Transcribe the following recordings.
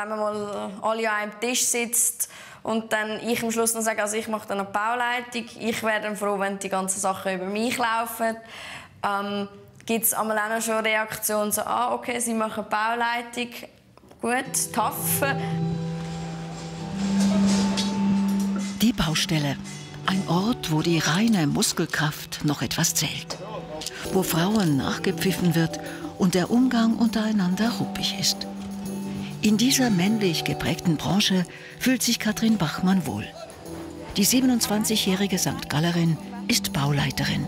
wenn man mal alle an einem Tisch sitzt und dann ich am Schluss noch sage, also ich mache dann eine Bauleitung, ich wäre dann froh, wenn die ganzen Sachen über mich laufen. Ähm, Gibt es einmal auch noch schon Reaktionen, so, ah, okay, sie machen Bauleitung, gut, tough. Die Baustelle. Ein Ort, wo die reine Muskelkraft noch etwas zählt. Wo Frauen nachgepfiffen wird und der Umgang untereinander ruppig ist. In dieser männlich geprägten Branche fühlt sich Katrin Bachmann wohl. Die 27-jährige St. Gallerin ist Bauleiterin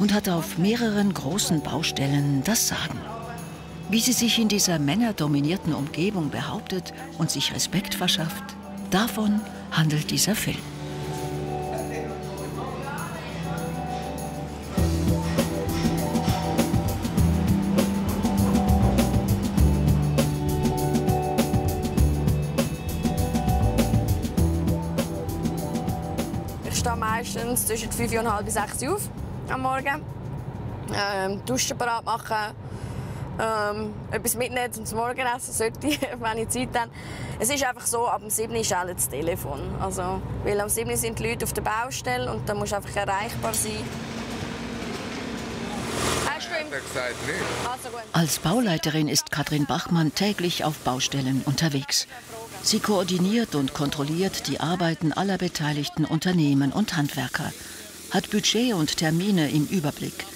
und hat auf mehreren großen Baustellen das Sagen. Wie sie sich in dieser männerdominierten Umgebung behauptet und sich Respekt verschafft, davon handelt dieser Film. Zwischen 5 und halb bis 6 Uhr auf am Morgen. Ähm, Duschen parat machen, ähm, etwas mitnehmen zum Morgenessen, sollte ich, wenn ich Zeit habe. Es ist einfach so, ab dem 7 Uhr schaltet das Telefon. Also, weil am 7 Uhr sind die Leute auf der Baustelle und da muss einfach erreichbar sein. Du? Also. Als Bauleiterin ist Katrin Bachmann täglich auf Baustellen unterwegs. Sie koordiniert und kontrolliert die Arbeiten aller beteiligten Unternehmen und Handwerker, hat Budget und Termine im Überblick.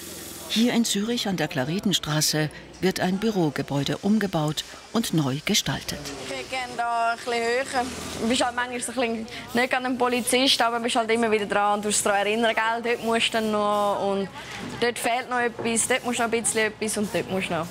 Hier in Zürich an der Klaridenstraße wird ein Bürogebäude umgebaut und neu gestaltet. Ich gehe da ein bisschen höher. Du bist halt manchmal ein bisschen nicht an einem Polizist, aber bist halt immer wieder dran und tust daran erinnern, gell? dort musst du noch und dort fehlt noch etwas, dort musst du noch ein bisschen etwas und dort musst du noch.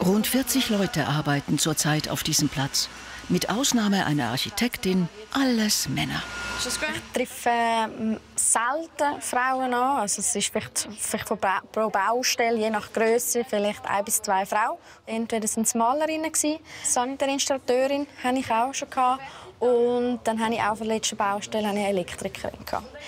Rund 40 Leute arbeiten zurzeit auf diesem Platz. Mit Ausnahme einer Architektin alles Männer. Ich treffe ähm, selten Frauen an. Also es ist vielleicht, vielleicht pro Ba- pro Baustelle, je nach Größe, vielleicht ein bis zwei Frauen. Entweder sind es Malerinnen, gewesen, Sanitarinstallateurin hatte ich auch schon. Gehabt. Und dann hatte ich auch auf der letzten Baustelle eine Elektrikerin.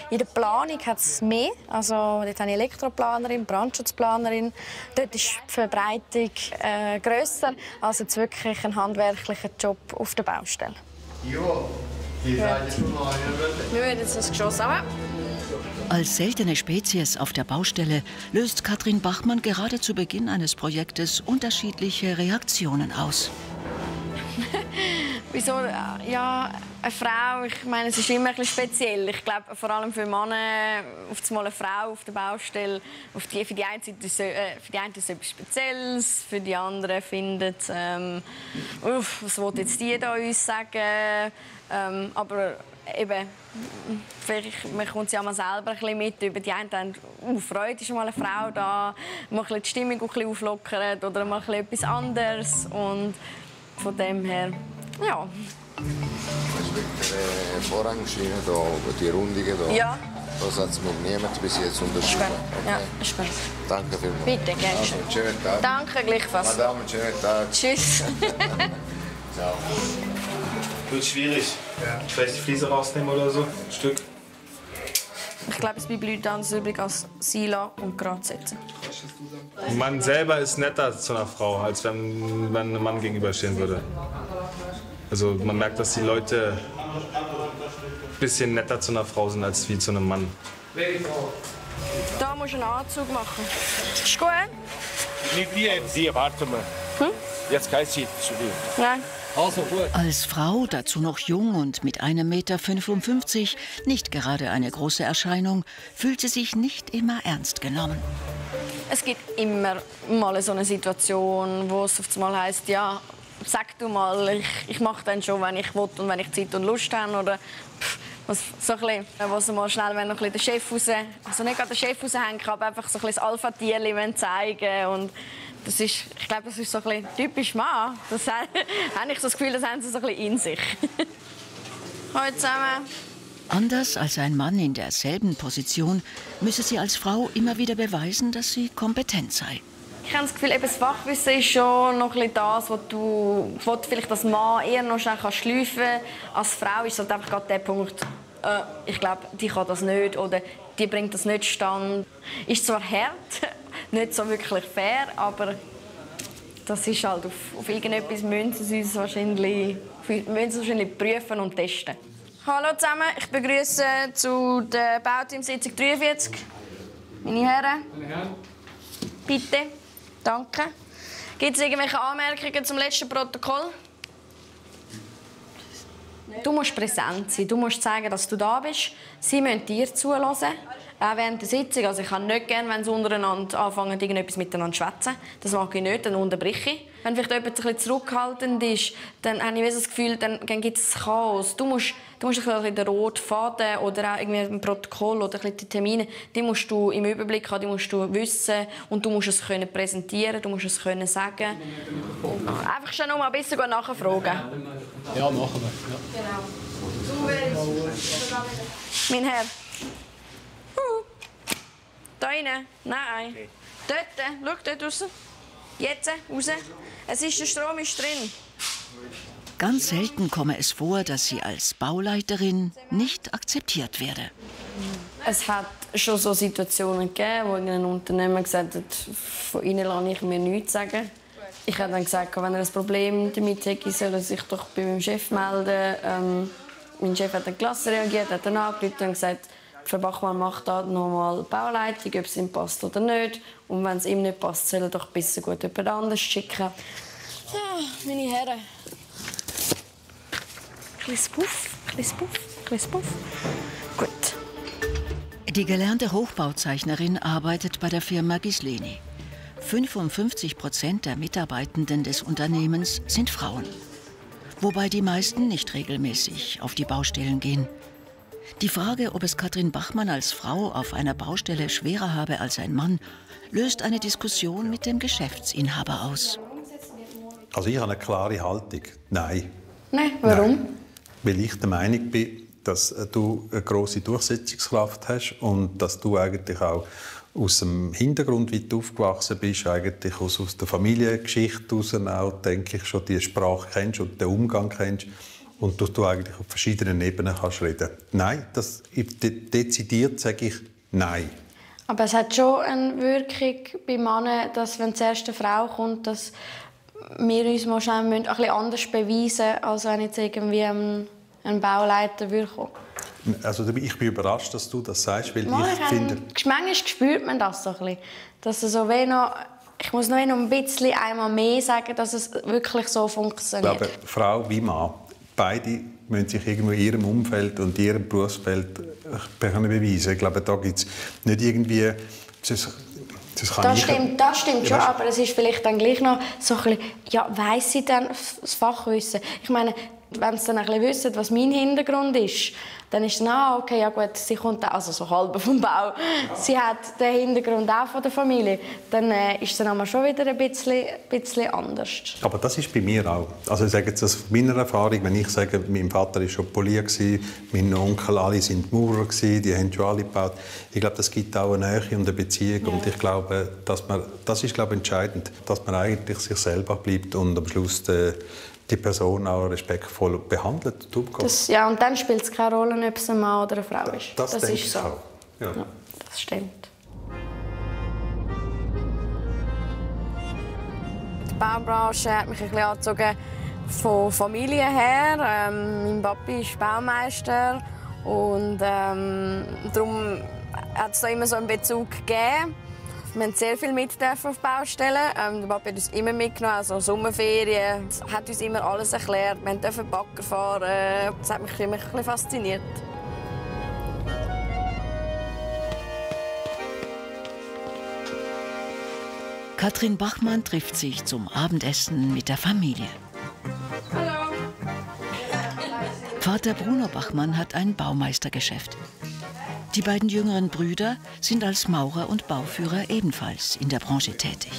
In der Planung hat es mehr. Also, dort habe ich Elektroplanerin, Brandschutzplanerin. Dort ist die Verbreitung äh, grösser als jetzt wirklich ein handwerklicher Job auf der Baustelle. Wir würden jetzt das Geschoss runter. Als seltene Spezies auf der Baustelle löst Katrin Bachmann gerade zu Beginn eines Projektes unterschiedliche Reaktionen aus. Wieso? Ja, eine Frau, ich meine, es ist immer ein speziell. Ich glaube, vor allem für Männer, auf eine Frau auf der Baustelle, auf die, für, die einen äh, für die einen ist es etwas Spezielles, für die anderen findet ähm, uff, was will jetzt die da uns sagen? Ähm, aber eben, vielleicht man kommt ja mal selber ein mit. Über die einen haben uh, Freude, ist mal eine Frau da, mal ein die Stimmung ein oder mal etwas anderes. Und von dem her, ja. Das ist wirklich eine Vorrangschiene da, die Rundungen da. Ja. Das hat es mir niemand bis jetzt unterschrieben. Ja, ist gut. Danke vielmals. Bitte, gerne Also, schönen Tag. Danke gleichfalls. Madame, schönen Tag. Tschüss. Ciao. Wird schwierig. Vielleicht die Fliese rausnehmen oder so. Ein Stück. Ich glaube, es bleibt Leute anders übrig als Sila und gerade setzen. Man selber ist netter zu einer Frau, als wenn, wenn ein Mann gegenüberstehen würde. Also man merkt, dass die Leute ein bisschen netter zu einer Frau sind als wie zu einem Mann. Da musst du einen Anzug machen. Ist gut? Nicht wie Sie, warte mal. Jetzt kann ich Sie zu dir. Nein. Also gut. Als Frau, dazu noch jung und mit 1,55 Meter, nicht gerade eine große Erscheinung, fühlt sie sich nicht immer ernst genommen. Es gibt immer mal so eine Situation, wo es auf einmal heisst, ja, sag du mal, ich, ich mache dann schon, wenn ich will und wenn ich Zeit und Lust habe. Oder pff, was, so ein bisschen, wo sie mal schnell wenn noch ein bisschen den Chef raus, also nicht gerade den Chef raushängen, aber einfach so ein bisschen das Alpha-Tierli wollen zeigen und das ist, ich glaube, das ist so ein bisschen typisch Mann. Das habe ich so das Gefühl, das haben sie so ein bisschen in sich. Hallo zusammen. Anders als ein Mann in derselben Position müsse sie als Frau immer wieder beweisen, dass sie kompetent sei. Ich habe das Gefühl, eben das Fachwissen ist schon noch ein bisschen das, was du, was du vielleicht als Mann eher noch schnell kannst schleifen kannst. Als Frau ist es halt einfach gerade der Punkt, äh, ich glaube, die kann das nicht oder die bringt das nicht stand. Ist zwar hart, nicht so wirklich fair, aber das ist halt auf, auf irgendetwas müssen sie uns wahrscheinlich, müssen sie wahrscheinlich prüfen und testen. Hallo zusammen, ich begrüße zu der Bauteamsitzung 43 meine Herren. Meine Herren. Bitte. Danke. Gibt es irgendwelche Anmerkungen zum letzten Protokoll? Du musst präsent sein. Du musst zeigen, dass du da bist. Sie müssen dir zulassen auch während der Sitzung. Also ich kann nicht gerne, wenn sie untereinander anfangen, irgendetwas miteinander zu schwätzen. Das mag ich nicht, dann unterbreche ich. Wenn vielleicht jemand ein bisschen zurückhaltend ist, dann habe ich das Gefühl, dann, dann gibt es Chaos. Du musst, du musst ein bisschen den roten Faden oder auch irgendwie ein Protokoll oder ein die Termine, die musst du im Überblick haben, die musst du wissen und du musst es können präsentieren, du musst es können sagen. Einfach schon noch mal ein bisschen nachfragen. Ja, machen wir. Ja. Genau. Mein Herr. Da rein? Nein. Okay. Dort, schau dort raus. Jetzt, raus. Es ist, der Strom ist drin. Ganz selten komme es vor, dass sie als Bauleiterin nicht akzeptiert werde. Es hat schon so Situationen gegeben, wo ein Unternehmer gesagt hat, von ihnen lasse ich mir nichts sagen. Ich habe dann gesagt, wenn er ein Problem damit hätte, soll er sich doch bei meinem Chef melden. Ähm, mein Chef hat dann gelassen reagiert, hat dann angerufen und gesagt, Frau Bachmann macht da nochmal Bauleitung, ob es ihm passt oder nicht. Und wenn es ihm nicht passt, soll er doch besser gut jemand anderes schicken. Ja, meine Herren. Kleines Puff, kleines Puff, kleines Puff. Gut. Die gelernte Hochbauzeichnerin arbeitet bei der Firma Gisleni. 55 Prozent der Mitarbeitenden des Unternehmens sind Frauen. Wobei die meisten nicht regelmäßig auf die Baustellen gehen. Die Frage, ob es Katrin Bachmann als Frau auf einer Baustelle schwerer habe als ein Mann, löst eine Diskussion mit dem Geschäftsinhaber aus. Also ich habe eine klare Haltung. Nein. Nein, warum? Nein. Weil ich der Meinung bin, dass du eine große Durchsetzungskraft hast und dass du eigentlich auch aus dem Hintergrund, wie du aufgewachsen bist, eigentlich aus, aus der Familiengeschichte heraus auch, denke ich, schon die Sprache kennst und den Umgang kennst und dass du eigentlich auf verschiedenen Ebenen kannst reden. Nein, das dezidiert sage ich nein. Aber es hat schon eine Wirkung bei Männern, dass wenn zuerst eine Frau kommt, dass wir uns wahrscheinlich ein bisschen anders beweisen als wenn jetzt irgendwie ein, ein Bauleiter würde kommen. Also ich bin überrascht, dass du das sagst, weil Mal, ich finde... Manchmal spürt man das so ein bisschen, dass er so noch ich muss noch ein bisschen einmal mehr sagen, dass es wirklich so funktioniert. Ich glaube, Frau wie Mann beide müssen sich irgendwo in ihrem Umfeld und ihrem Berufsfeld beweisen. Ich glaube, da gibt es nicht irgendwie... Das, das, das stimmt, das stimmt schon, aber es ist vielleicht dann gleich noch so ein bisschen, ja, weiss sie dann das Fachwissen? Ich meine, wenn sie dann ein bisschen wissen, was mein Hintergrund ist, dann ist es, ah, okay, ja gut, sie kommt also so halb vom Bau, sie hat den Hintergrund auch von der Familie, dann äh, ist es dann schon wieder ein bisschen, bisschen anders. Aber das ist bei mir auch. Also ich sage jetzt aus meiner Erfahrung, wenn ich sage, mein Vater war schon Polier, mein Onkel, alle sind Maurer, die haben schon alle gebaut. Ich glaube, das gibt auch eine Nähe und eine Beziehung ja. und ich glaube, dass man, das ist glaube ich, entscheidend, dass man eigentlich sich selber bleibt und am Schluss der, die Person auch respektvoll behandelt und Das, ja, und dann spielt es keine Rolle, ob es ein Mann oder eine Frau ist. Das, das, das ist so. Auch. Ja. ja. das stimmt. Die Baubranche hat mich ein bisschen angezogen von Familie her. Ähm, mein Papi ist Baumeister und ähm, darum hat es da immer so einen Bezug gegeben. Wir haben sehr viel mit auf Baustellen. Ähm, der Papa hat uns immer mitgenommen, also Sommerferien. Er hat uns immer alles erklärt. Wir durften Bagger fahren. Das hat mich immer ein bisschen fasziniert. Katrin Bachmann trifft sich zum Abendessen mit der Familie. Hallo. Vater Bruno Bachmann hat ein Baumeistergeschäft. Die beiden jüngeren Brüder sind als Maurer und Bauführer ebenfalls in der Branche tätig.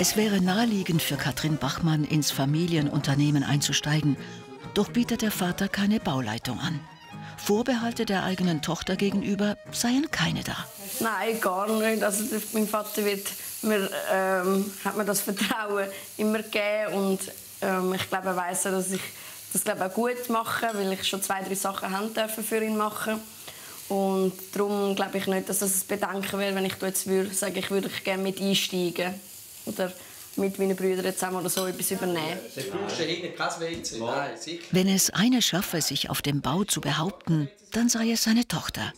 Es wäre naheliegend für Katrin Bachmann, ins Familienunternehmen einzusteigen. Doch bietet der Vater keine Bauleitung an. Vorbehalte der eigenen Tochter gegenüber seien keine da. Nein, gar nicht. Also, mein Vater wird mir, ähm, hat mir das Vertrauen immer gegeben und ähm, ich glaube, er weiß, dass ich das glaube ich, auch gut machen, weil ich schon zwei, drei Sachen haben für ihn machen. Und darum glaube ich nicht, dass das ein Bedenken wäre, wenn ich jetzt würde sagen, ich würde gerne mit einsteigen. Oder mit meinen Brüdern zusammen oder so etwas übernehmen. Wenn es eine schaffe, sich auf dem Bau zu behaupten, dann sei es seine Tochter.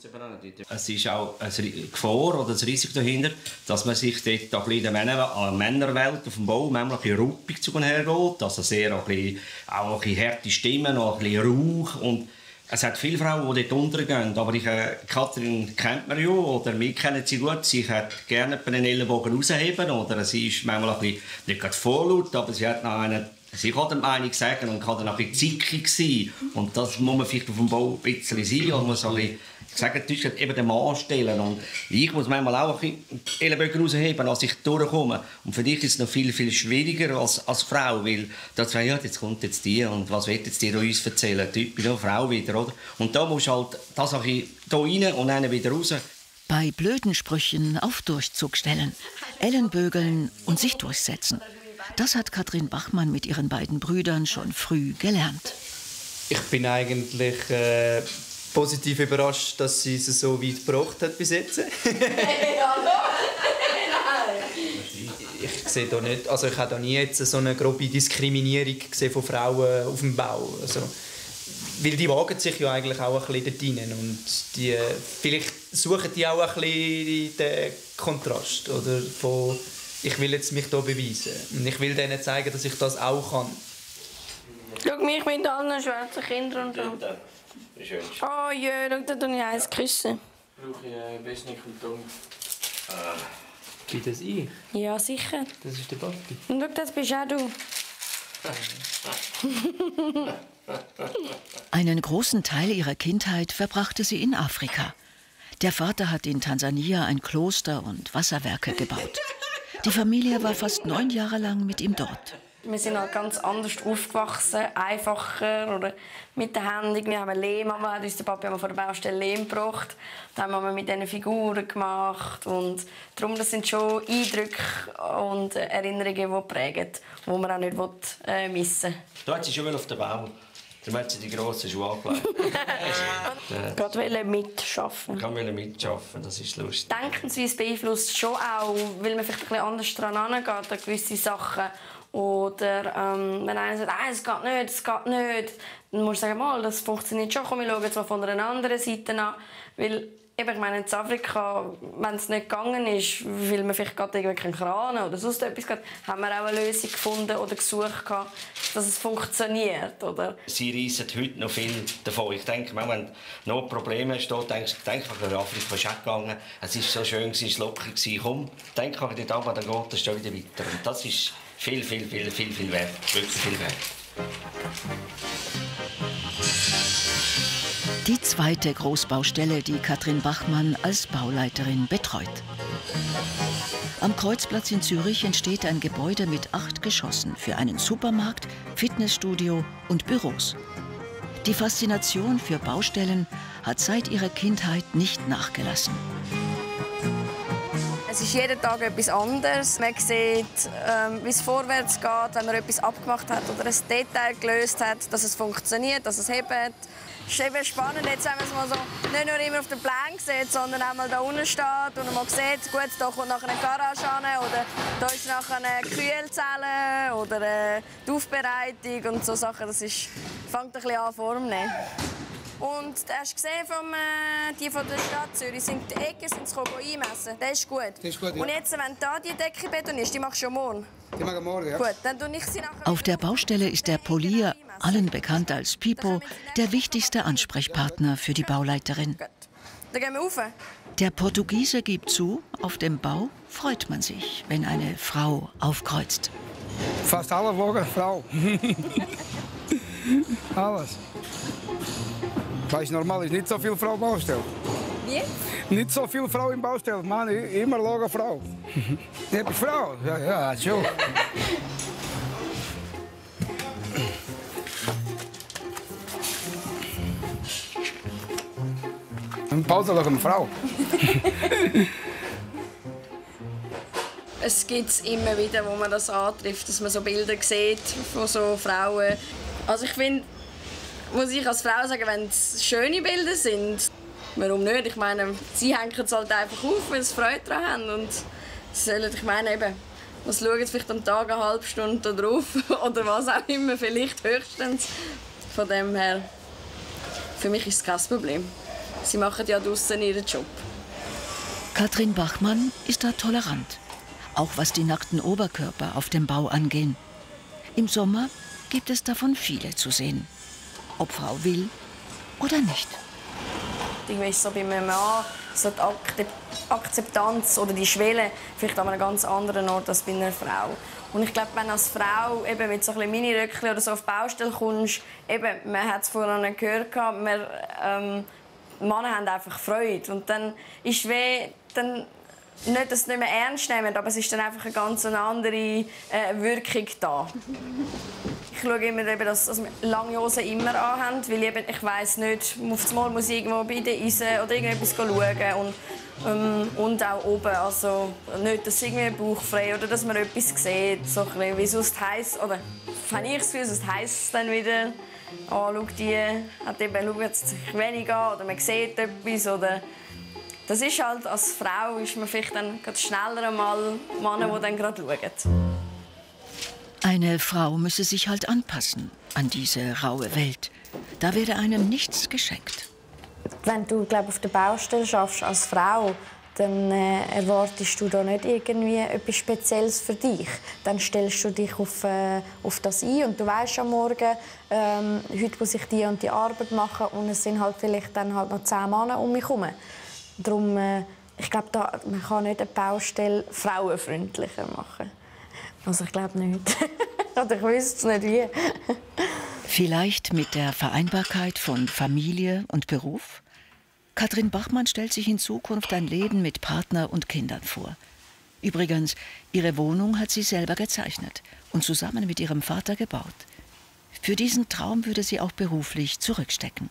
Es ist auch eine Gefahr oder ein Risiko dahinter, dass man sich dort auch in der Männer Männerwelt auf dem Bau manchmal ein bisschen ruppig zu hergeht, also sehr auch ein bisschen, auch ein bisschen harte Stimmen, auch ein bisschen Rauch und es hat viele Frauen, die dort untergehen, aber ich, äh, Katrin kennt man ja, oder wir kennen sie gut. Sie hat gerne einen Ellenbogen rausheben, oder sie ist manchmal ein bisschen, nicht gerade vorlaut, aber sie hat noch einen Sie kann der Meinung sagen und kann dann ein bisschen zickig sein. Und das muss man vielleicht auf dem Bau ein bisschen sein. Oder so ein bisschen, ich sage natürlich, eben den Mann stellen. Und ich muss manchmal auch ein bisschen Ellenbögen rausheben, als ich durchkomme. Und für dich ist es noch viel, viel schwieriger als, als Frau, weil da sagt, ja, jetzt kommt jetzt die und was wird jetzt die uns erzählen? Typisch Frau wieder, oder? Und da musst du halt das ein bisschen hier rein und dann wieder raus. Bei blöden Sprüchen auf Durchzug stellen, Ellenbögeln und sich durchsetzen. Das hat Katrin Bachmann mit ihren beiden Brüdern schon früh gelernt. Ich bin eigentlich äh, positiv überrascht, dass sie es so weit gebracht hat bis jetzt. ich sehe da nicht, also ich habe da nie jetzt so eine grobe Diskriminierung gesehen von Frauen auf dem Bau. Also, weil die wagen sich ja eigentlich auch ein bisschen dort rein und die, vielleicht suchen die auch ein bisschen den Kontrast oder von ich will jetzt mich hier beweisen. Und ich will denen zeigen, dass ich das auch kann. Schau mich mit allen schwarzen Kindern und so. Oh ja, schau, da tue ich eins küssen. Brauche ich äh, Besnik und Ton. Ah. Bin das ich? Ja, sicher. Das ist der Papi. Und schau, das bist auch du. Einen großen Teil ihrer Kindheit verbrachte sie in Afrika. Der Vater hat in Tansania ein Kloster und Wasserwerke gebaut. Die Familie war fast neun Jahre lang mit ihm dort. Wir sind halt ganz anders aufgewachsen, einfacher oder mit den Händen. Wir haben Lehm, hat uns der Papa von der Baustelle Lehm gebracht. Dann haben wir mit diesen Figuren gemacht und darum das sind schon Eindrücke und Erinnerungen, die prägen, die man auch nicht äh, missen will. Du hättest schon auf den Bau. Darum hat sie die grossen Schuhe angelegt. Gerade wollen mitschaffen. Ich kann mitschaffen, das ist lustig. Denkensweise beeinflusst schon auch, weil man vielleicht ein bisschen anders daran angeht, an gewisse Sachen. Oder ähm, wenn einer sagt, ah, es geht nicht, es geht nicht, dann musst du sagen, mal, das funktioniert schon, komm, wir schauen es mal von einer anderen Seite an. Weil Eben, ich meine, in Afrika, wenn es nicht gegangen ist, weil man vielleicht gerade irgendwelche Kran oder sonst etwas hat, haben wir auch eine Lösung gefunden oder gesucht, dass es funktioniert. Oder? Sie reisen heute noch viel davon. Ich denke, wenn noch Probleme steht, denke ich, denke ich, Afrika ist auch gegangen. Es war so schön, es war locker. Komm, denke ich dort an, dann geht es wieder weiter. Und das ist viel, viel, viel, viel, viel wert. Wirklich viel wert. Die zweite Großbaustelle, die Katrin Bachmann als Bauleiterin betreut. Am Kreuzplatz in Zürich entsteht ein Gebäude mit acht Geschossen für einen Supermarkt, Fitnessstudio und Büros. Die Faszination für Baustellen hat seit ihrer Kindheit nicht nachgelassen. Es ist jeden Tag etwas anderes. Man sieht, ähm, wie es vorwärts geht, wenn man etwas abgemacht hat oder ein Detail gelöst hat, dass es funktioniert, dass es hebt. Es ist eben spannend, jetzt, wenn man es mal so nicht nur immer auf den Plan sieht, sondern auch mal da unten steht und man sieht, gut, da kommt nachher eine Garage an oder da ist nachher eine Kühlzelle oder äh, die Aufbereitung und so Sachen. Das ist, fängt ein bisschen an Form nehmen. Und hast du gesehen, vom, äh, die von der Stadt Zürich sind die Ecken sind sie einmessen. Das ist gut. Das ist gut ja. Und jetzt, wenn da die Decke betonierst, die machst du schon morgen. Die machen morgen, ja. Gut, dann tue ich sie nachher... Auf der Baustelle ist der Polier, allen bekannt als Pipo, der wichtigste Ansprechpartner für die Bauleiterin. Gut. Dann gehen wir rauf. Der Portugiese gibt zu, auf dem Bau freut man sich, wenn eine Frau aufkreuzt. Fast alle vlogen Frau. Alles. Weißt normal ist nicht so viel Frau Baustelle. Wie? Nicht so viel Frau im Baustelle. Mann, immer loge Frau. Die heb Frau. Ja, ja, schon. Een Pause Frau. es gibt es immer wieder, wo man das antrifft, dass man so Bilder sieht von so Frauen. Also ich finde, muss ich als Frau sagen, wenn es schöne Bilder sind, warum nicht? Ich meine, sie hängen es halt einfach auf, weil sie Freude daran haben. Und sie sollen, ich meine eben, was schauen vielleicht am Tag eine halbe Stunde drauf oder was auch immer, vielleicht höchstens. Von dem her, für mich ist es kein Problem. Sie machen ja draußen ihren Job. Katrin Bachmann ist da tolerant, auch was die nackten Oberkörper auf dem Bau angehen. Im Sommer gibt es davon viele zu sehen, ob Frau will oder nicht. Irgendwie ist so bei einem Mann so die Akzeptanz oder die Schwelle vielleicht an einem ganz anderen Ort als bei einer Frau. Und ich glaube, wenn als Frau eben mit so ein Mini-Röckchen oder so auf die Baustelle kommst, eben, man hat es vorhin gehört, man, ähm, Männer haben einfach Freude. Und dann ist weh, dann nicht, dass sie nicht mehr ernst nehmen, aber es ist dann einfach eine ganz andere äh, Wirkung da. Ich schaue immer, eben, dass, dass wir lange Hosen immer anhaben, weil ich, eben, ich weiss nicht, auf Mal muss ich irgendwo bei der Eisen oder irgendetwas schauen und, ähm, und auch oben, also nicht, dass irgendwie Bauch frei oder dass man etwas sieht, so ein wie sonst heisst, oder habe ich das Gefühl, sonst heisst es dann wieder, oh, schau, die hat eben, schaut sich wenig an oder man sieht etwas oder das ist halt, als Frau ist man vielleicht dann schneller mal Männer, die dann gerade schauen. Eine Frau müsse sich halt anpassen an diese raue Welt. Da werde einem nichts geschenkt. Wenn du glaub, auf der Baustelle schaffst als Frau, dann äh, erwartest du da nicht irgendwie etwas Spezielles für dich. Dann stellst du dich auf, äh, auf das ein und du weißt am Morgen, ähm, heute muss ich die und die Arbeit machen und es sind halt vielleicht dann halt noch zehn Männer um mich herum. Darum, äh, ich glaube, man kann nicht eine Baustelle frauenfreundlicher machen. Also ich glaube nicht. Oder ich wüsste es nicht wie. Vielleicht mit der Vereinbarkeit von Familie und Beruf? Katrin Bachmann stellt sich in Zukunft ein Leben mit Partner und Kindern vor. Übrigens, ihre Wohnung hat sie selber gezeichnet und zusammen mit ihrem Vater gebaut. Für diesen Traum würde sie auch beruflich zurückstecken.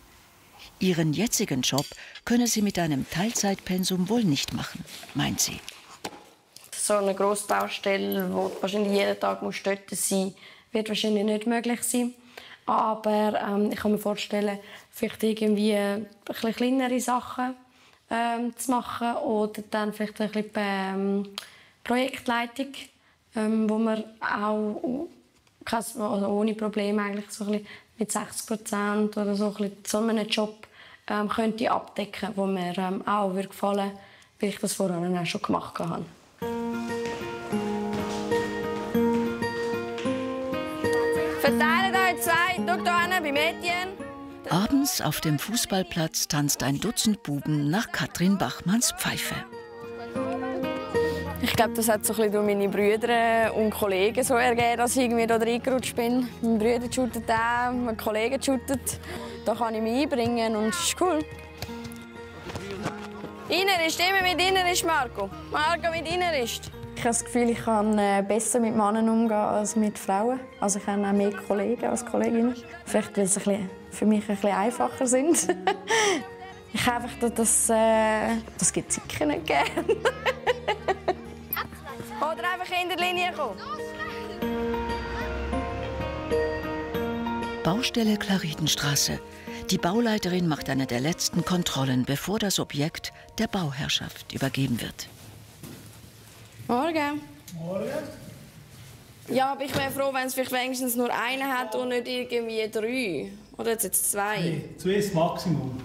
Ihren jetzigen Job könne sie mit einem Teilzeitpensum wohl nicht machen, meint sie. So eine Grossbaustelle, wo wahrscheinlich jeden Tag dort sein muss, wird wahrscheinlich nicht möglich sein. Aber ähm, ich kann mir vorstellen, vielleicht irgendwie ein bisschen kleinere Sachen ähm, zu machen oder dann vielleicht ein bisschen ähm, Projektleitung, ähm, wo man auch also ohne Probleme eigentlich so ein bisschen mit 60 Prozent oder so, ein so einen Job ähm, könnte abdecken, wo mir ähm, auch würde gefallen wie ich das vorher auch schon gemacht habe. Verteilt euch zwei, schau hier bei Mädchen. Abends auf dem Fußballplatz tanzt ein Dutzend Buben nach Katrin Bachmanns Pfeife. Ich glaube, das hat so ein durch meine Brüder und Kollegen so ergeben, dass ich irgendwie da reingerutscht bin. Mein Bruder shootet auch, mein Kollege shootet. Da kann ich mich einbringen und es ist cool. Innerist, immer mit Innerist, Marco. Marco mit Innerist. Ich habe das Gefühl, ich kann äh, besser mit Männern umgehen als mit Frauen. Also ich habe auch mehr Kollegen als Kolleginnen. Vielleicht, weil sie für mich ein bisschen einfacher sind. ich habe einfach das, äh, das sicher nicht gerne. Einfach in der Linie kommen. Baustelle Claritenstraße. Die Bauleiterin macht eine der letzten Kontrollen, bevor das Objekt der Bauherrschaft übergeben wird. Morgen. Morgen. Ja, aber ich wäre froh, wenn es vielleicht wenigstens nur einen hat und nicht irgendwie drei. Oder jetzt zwei. Nee, zwei ist das Maximum.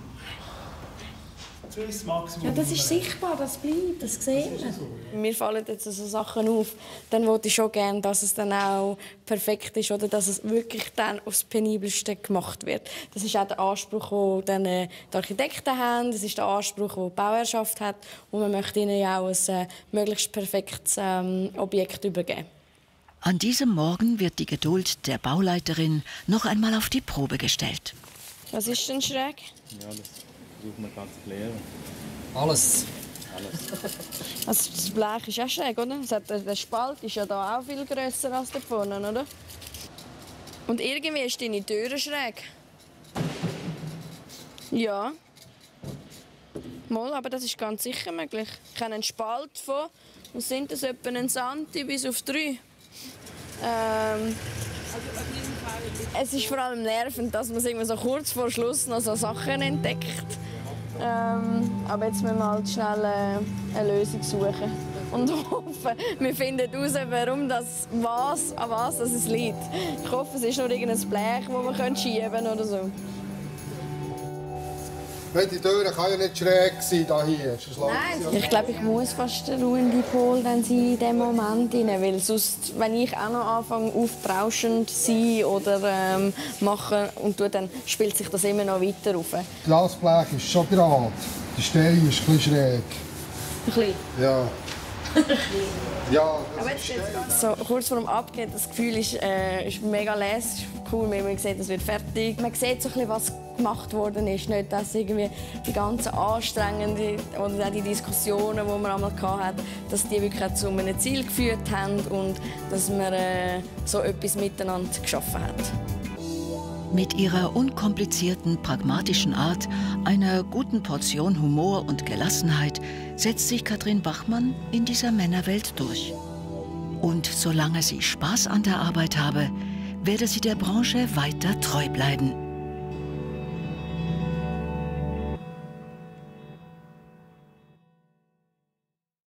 Das Maximum. Ja, das ist sichtbar, das bleibt, das sehen wir. Mir fallen jetzt so Sachen auf, dann wollte ich schon gerne, dass es dann auch perfekt ist oder dass es wirklich dann aufs Penibelste gemacht wird. Das ist auch der Anspruch, den äh, die Architekten haben, das ist der Anspruch, den die Bauherrschaft hat und man möchte ihnen ja auch ein äh, möglichst perfektes ähm, Objekt übergeben. An diesem Morgen wird die Geduld der Bauleiterin noch einmal auf die Probe gestellt. Was ist denn schräg? Ja, wir gerade zu klären. Alles. Alles. Also das Blech ist auch schräg, oder? Der Spalt ist ja da auch viel grösser als da vorne, oder? Und irgendwie ist deine Tür schräg. Ja. Mal, aber das ist ganz sicher möglich. Ich habe einen Spalt von, was sind das, etwa einen Santi bis auf drei. Ähm, es ist vor allem nervend, dass man irgendwie so kurz vor Schluss noch so Sachen entdeckt. Ähm, aber jetzt müssen wir halt schnell äh, eine Lösung suchen und hoffen, wir finden heraus, warum das was, an was das es liegt. Ich hoffe, es ist nur irgendein Blech, das wir schieben können oder so. Die Tür kann ja nicht schräg sein da hier. Nein, ich glaube, ich muss fast der ruhende Pol dann sein in dem Moment rein, weil sonst, wenn ich auch noch anfange auftrauschend sein oder ähm, machen und tue, dann spielt sich das immer noch weiter auf. Das Glasblech ist schon gerade, die Stelle ist ein bisschen schräg. Ein bisschen? Ja. Ja, Aber jetzt, so kurz vor dem Abgehen, das Gefühl ist, äh, ist mega lässig, cool, wenn man sieht, es wird fertig. Man sieht so ein bisschen, was gemacht worden ist, nicht dass irgendwie die ganzen anstrengenden oder auch die Diskussionen, die man einmal hatte, dass die wirklich zu einem Ziel geführt haben und dass man äh, so etwas miteinander geschaffen hat. Mit ihrer unkomplizierten, pragmatischen Art, einer guten Portion Humor und Gelassenheit setzt sich Katrin Bachmann in dieser Männerwelt durch. Und solange sie Spaß an der Arbeit habe, werde sie der Branche weiter treu bleiben.